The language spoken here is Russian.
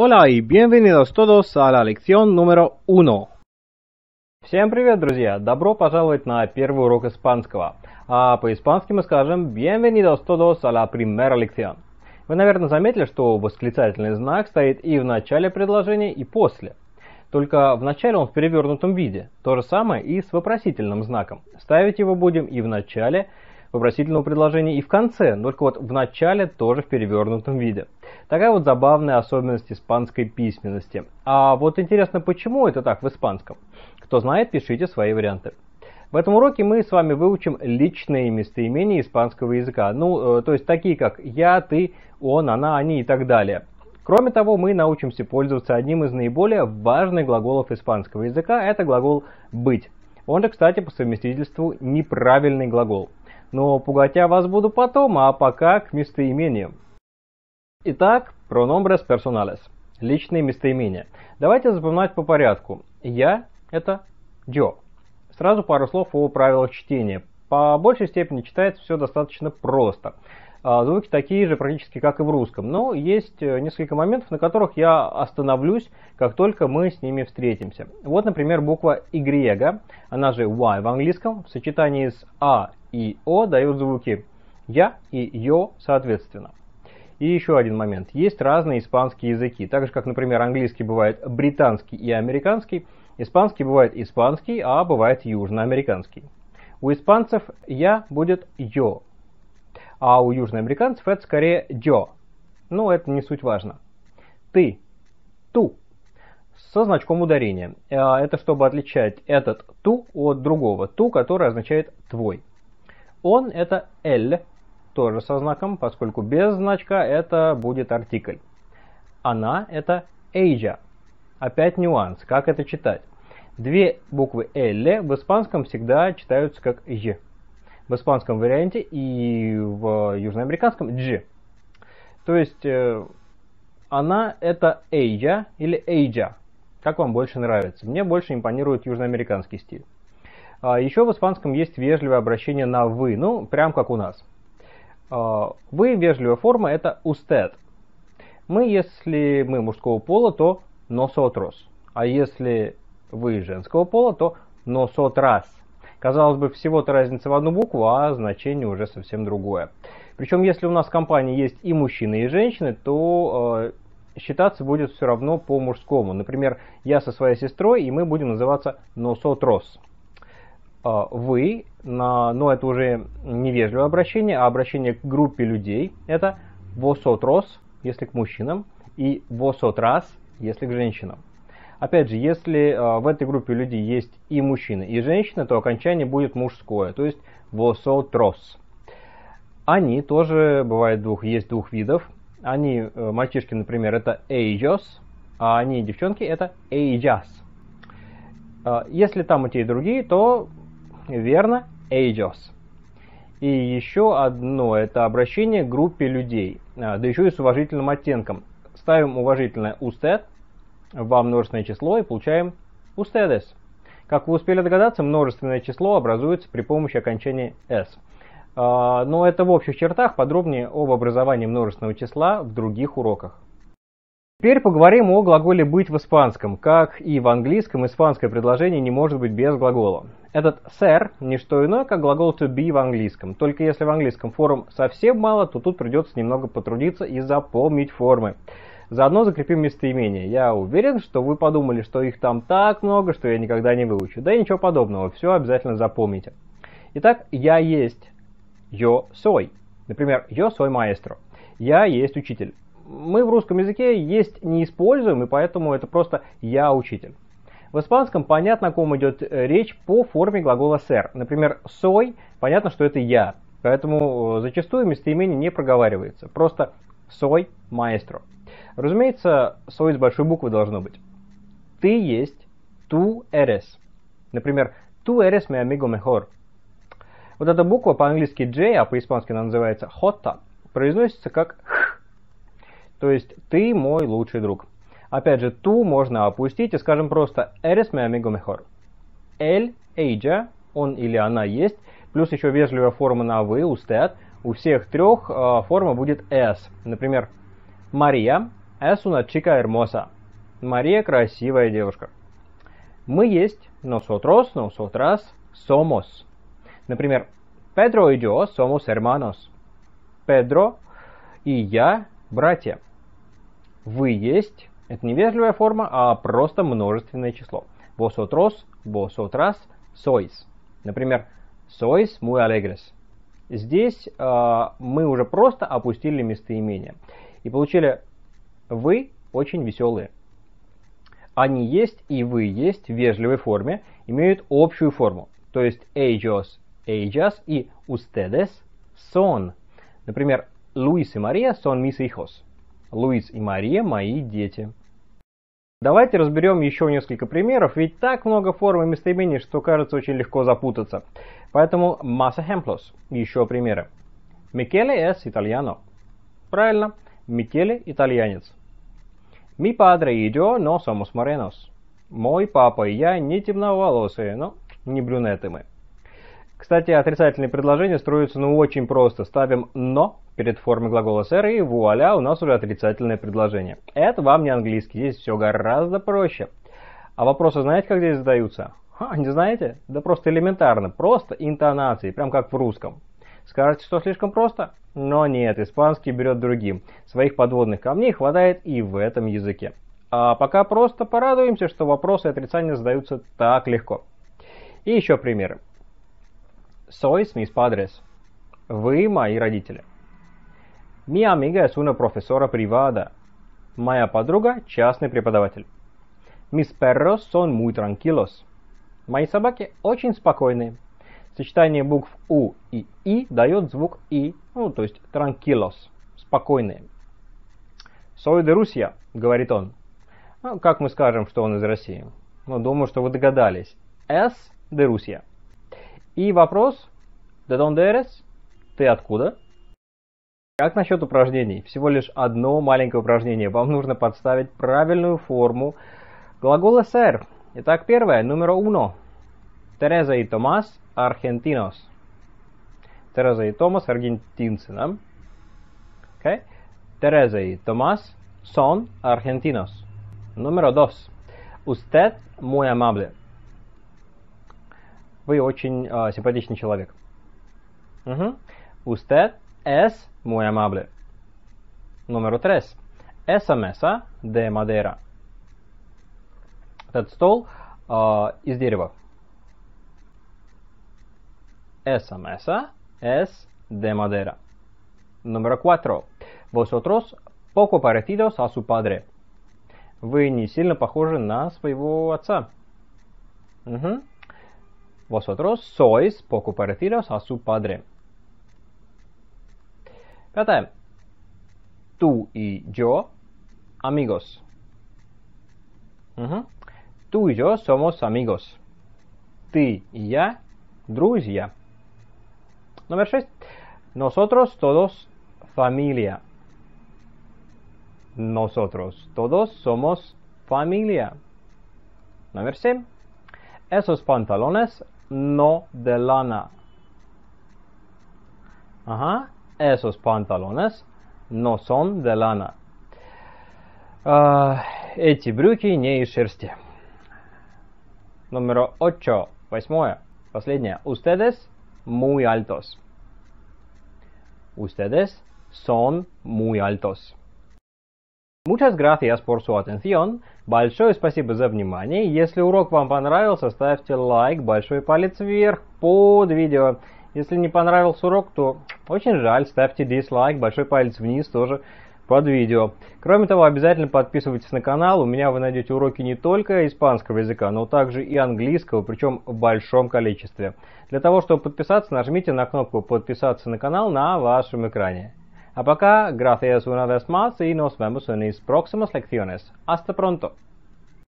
Hola y bienvenidos todos a la lección número uno. Всем привет, друзья! Добро пожаловать на первый урок испанского. А по-испански мы скажем Bienvenidos todos a la primera lección. Вы, наверное, заметили, что восклицательный знак стоит и в начале предложения, и после. Только в начале он в перевернутом виде. То же самое и с вопросительным знаком. Ставить его будем и в начале, вопросительного предложения и в конце, только вот в начале тоже в перевернутом виде. Такая вот забавная особенность испанской письменности. А вот интересно, почему это так в испанском? Кто знает, пишите свои варианты. В этом уроке мы с вами выучим личные местоимения испанского языка. Ну, э, то есть такие как я, ты, он, она, они и так далее. Кроме того, мы научимся пользоваться одним из наиболее важных глаголов испанского языка. Это глагол «быть». Он же, кстати, по совместительству неправильный глагол. Но пугать я вас буду потом, а пока к местоимениям. Итак, pronombres personales. Личные местоимения. Давайте запоминать по порядку. Я – это yo. Сразу пару слов о правилах чтения. По большей степени читается все достаточно просто. А, звуки такие же практически, как и в русском. Но есть э, несколько моментов, на которых я остановлюсь, как только мы с ними встретимся. Вот, например, буква Y, она же Y в английском, в сочетании с А и О дают звуки Я и Йо соответственно. И еще один момент. Есть разные испанские языки. Так же, как, например, английский бывает британский и американский, испанский бывает испанский, а бывает южноамериканский. У испанцев «я» будет «йо», а у южноамериканцев это скорее «джо». Но это не суть важно. «Ты», «ту», со значком ударения. Э, это чтобы отличать этот «ту» от другого «ту», который означает «твой». Он это «л», тоже со знаком, поскольку без значка это будет артикль. Она это «эйджа». Опять нюанс, как это читать. Две буквы «л» в испанском всегда читаются как «ж». В испанском варианте и в южноамериканском «дж». То есть э, она это «эйджа» или «эйджа». Как вам больше нравится? Мне больше импонирует южноамериканский стиль. А еще в испанском есть вежливое обращение на «вы», ну, прям как у нас. А, «Вы» вежливая форма – это «usted». Мы, если мы мужского пола, то «nosotros». А если вы женского пола, то «nosotras». Казалось бы, всего-то разница в одну букву, а значение уже совсем другое. Причем, если у нас в компании есть и мужчины, и женщины, то э, считаться будет все равно по мужскому. Например, я со своей сестрой, и мы будем называться «nosotros». А, вы, но это уже невежливое обращение, а обращение к группе людей это vosotros, если к мужчинам, и vosotras, если к женщинам. Опять же, если а, в этой группе людей есть и мужчины, и женщины, то окончание будет мужское, то есть vosotros. Они тоже бывает двух, есть двух видов. Они, э, мальчишки, например, это ellos, а они, девчонки, это ellas. А, если там и те, и другие, то Верно, ellos. И еще одно, это обращение к группе людей, а, да еще и с уважительным оттенком. Ставим уважительное usted во множественное число и получаем ustedes. Как вы успели догадаться, множественное число образуется при помощи окончания s. А, но это в общих чертах, подробнее об образовании множественного числа в других уроках. Теперь поговорим о глаголе «быть» в испанском. Как и в английском, испанское предложение не может быть без глагола. Этот «ser» – не что иное, как глагол «to be» в английском. Только если в английском форм совсем мало, то тут придется немного потрудиться и запомнить формы. Заодно закрепим местоимение. Я уверен, что вы подумали, что их там так много, что я никогда не выучу. Да ничего подобного, все обязательно запомните. Итак, я есть, yo soy. Например, yo soy maestro. Я есть учитель мы в русском языке есть не используем, и поэтому это просто «я учитель». В испанском понятно, о ком идет э, речь по форме глагола ser. Например, soy, понятно, что это я, поэтому э, зачастую местоимение не проговаривается. Просто soy maestro. Разумеется, soy с большой буквы должно быть. Ты есть, tú eres. Например, tú eres mi amigo mejor. Вот эта буква по-английски J, а по-испански она называется hotta, произносится как х то есть ты мой лучший друг. Опять же, ту можно опустить и скажем просто «Eres mi amigo mejor». Эль, ella, он или она есть, плюс еще вежливая форма на вы, usted. У всех трех э, форма будет s. Например, Мария, Es una chica hermosa. Мария красивая девушка. Мы есть, nosotros, nosotras, somos. Например, Pedro y yo somos hermanos. Pedro и я братья. Вы есть – это не вежливая форма, а просто множественное число. Vosotros, vosotras, sois. Например, sois muy alegres. Здесь э, мы уже просто опустили местоимение и получили вы очень веселые. Они есть и вы есть в вежливой форме имеют общую форму, то есть ellos, ellas и ustedes son. Например, Луис и Мария son mis hijos. Луис и Мария мои дети. Давайте разберем еще несколько примеров, ведь так много форм и местоимений, что кажется очень легко запутаться. Поэтому más ejemplos, еще примеры. Michele es italiano. Правильно, Микеле итальянец. Mi padre y yo no somos morenos. Мой папа и я не темноволосые, но не брюнеты мы. Кстати, отрицательные предложения строятся ну очень просто. Ставим «но» перед формой глагола «ser» и вуаля, у нас уже отрицательное предложение. Это вам не английский, здесь все гораздо проще. А вопросы знаете, как здесь задаются? Ха, не знаете? Да просто элементарно, просто интонации, прям как в русском. Скажете, что слишком просто? Но нет, испанский берет другим. Своих подводных камней хватает и в этом языке. А пока просто порадуемся, что вопросы и отрицания задаются так легко. И еще примеры. Sois mis padres. Вы мои родители. Mi amiga es una profesora privada. Моя подруга – частный преподаватель. Mis perros son muy tranquilos. Мои собаки очень спокойные. Сочетание букв У и И дает звук И, ну, то есть tranquilos, спокойные. Soy de Rusia, говорит он. Ну, как мы скажем, что он из России? Ну, думаю, что вы догадались. S de Rusia. И вопрос, de donde eres? Ты откуда? Как насчет упражнений? Всего лишь одно маленькое упражнение. Вам нужно подставить правильную форму глагола ser. Итак, первое, número uno. Тереза и Томас argentinos. Тереза и Томас аргентинцы, да? Okay. Тереза и Томас son argentinos. Número dos. Usted muy amable. Вы очень э, симпатичный человек. Угу. Usted es muy amable. Número tres. Esa mesa de madera. Этот стол э, из дерева. Esa mesa es de madera. Número cuatro. Vosotros poco parecidos a su padre. Вы не сильно похожи на своего отца. Угу. Vosotros sois poco parecidos a su padre. Пятое. Tú y yo amigos. Угу. Tú y yo somos amigos. Ты и я друзья. Номер шесть. Nosotros todos familia. Nosotros todos somos familia. Número 7. Esos pantalones no de lana. Ajá, esos pantalones no son de lana. Uh, эти брюки не из шерсти. Número 8. Восьмое. Последнее. Ustedes muy altos. Ustedes son muy altos. Muchas gracias por su atención. Большое спасибо за внимание. Если урок вам понравился, ставьте лайк, большой палец вверх под видео. Если не понравился урок, то очень жаль, ставьте дизлайк, большой палец вниз тоже под видео. Кроме того, обязательно подписывайтесь на канал. У меня вы найдете уроки не только испанского языка, но также и английского, причем в большом количестве. Для того, чтобы подписаться, нажмите на кнопку «Подписаться на канал» на вашем экране. A poca, gracias una vez más y nos vemos en las próximas lecciones. Hasta pronto.